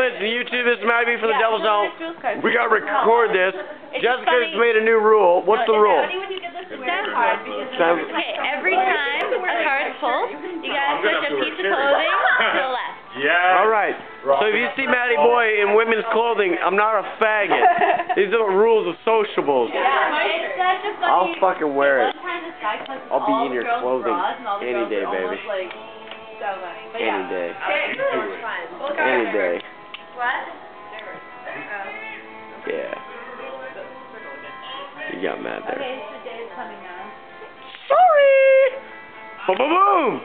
Listen, YouTube, this might be for the Yeah, Devil's so Zone. this rule's code. We gotta record this. It's Jessica's funny. made a new rule. What's the No, it's rule? funny when you get this stamp card because Stamp- okay, every time a card's pulled, you gotta switch a piece of clothing to the left. Yeah. All right. So if you see Matty Boy in women's clothing, I'm not a faggot. These are the rules of sociables. Yeah, it's such a funny. I'll fucking wear it. One time this guy collected I'll be in your clothing bras and all the any day, baby. almost, like, so Any day. Okay, it was fun. We'll go Any day. You got mad there. Okay, so Dave's coming now. Sorry. Boom, boom, boom.